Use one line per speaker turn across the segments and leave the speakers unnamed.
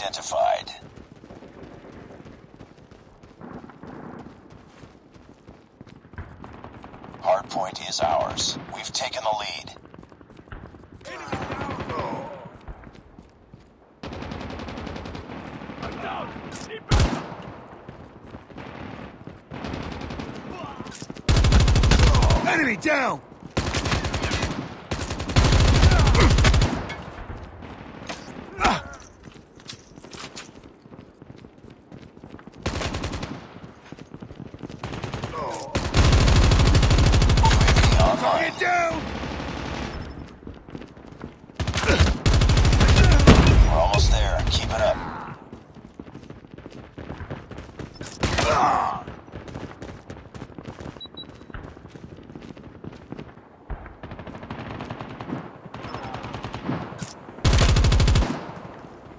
Identified. Hardpoint is ours. We've taken the lead.
Enemy down!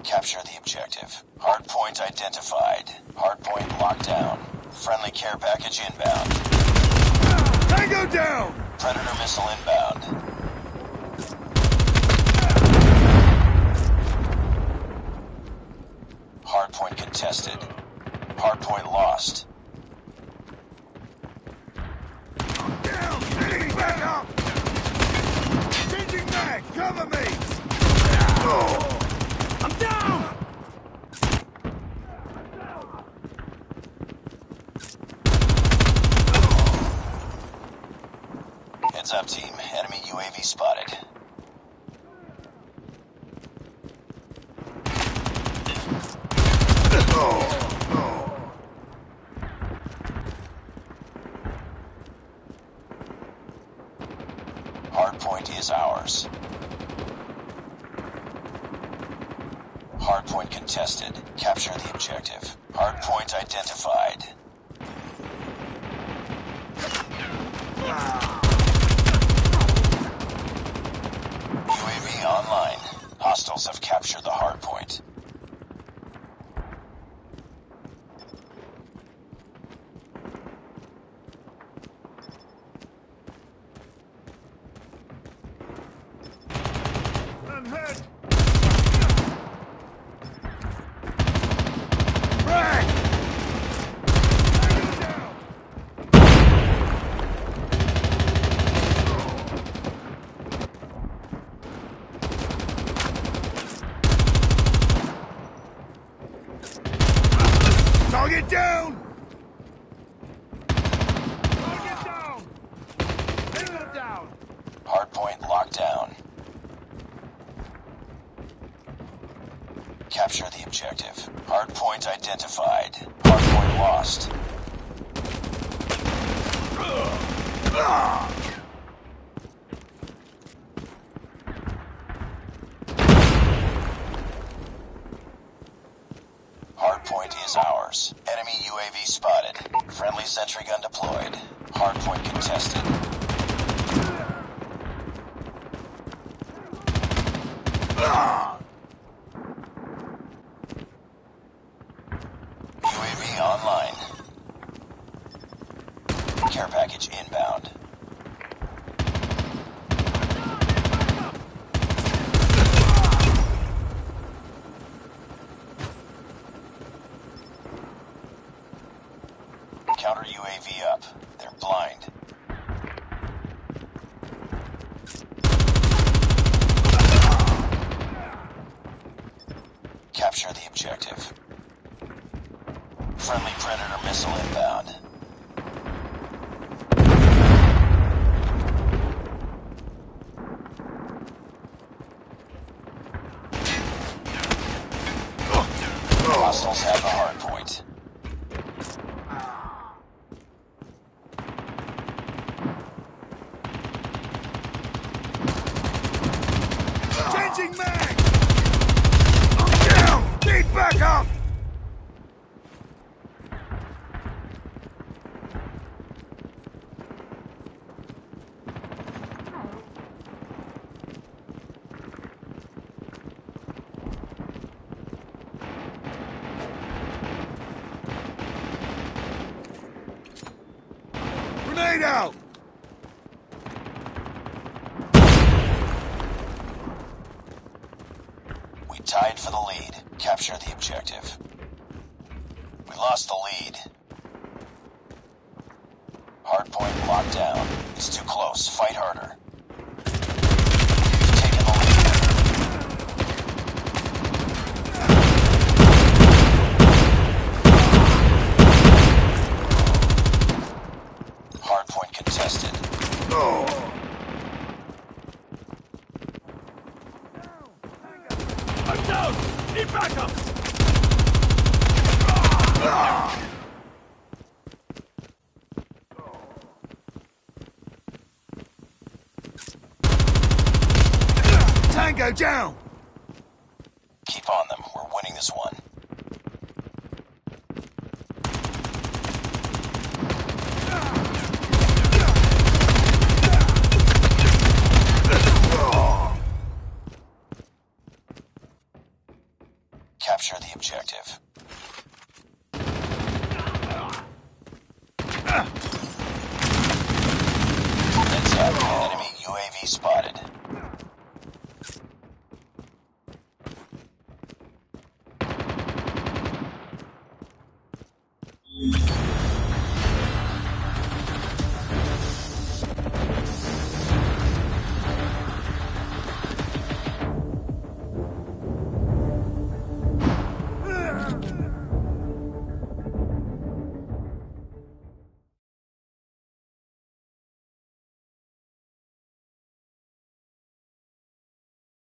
Capture the objective. Hardpoint identified. Hardpoint locked down. Friendly care package inbound.
Tango down!
Predator missile inbound. Hardpoint contested. Hardpoint lost.
Down! Changing! Cover me! I'm down!
Heads up, team. Enemy UAV spotted. Hardpoint is ours. Hardpoint contested. Capture the objective. Hardpoint identified. UAV online. Hostiles have captured the hardpoint.
I'm hit! Frag! Tango down! Target down! Target down! Tango down!
Hardpoint locked down. Capture the objective. Hardpoint identified. Hardpoint lost. Hardpoint is ours. Enemy UAV spotted. Friendly sentry gun deployed. Hardpoint contested. UAV Care package inbound. Counter UAV up. They're blind. Capture the objective. Friendly Predator missile inbound. Hostiles have the hard point.
Changing mag! I'm down! Need back up! Grenade out!
We tied for the lead. Capture the objective. We lost the lead. Hardpoint locked down. It's too close. Fight harder. Hardpoint contested.
I'm down! Need backup! Tango down!
That's our enemy UAV spotted.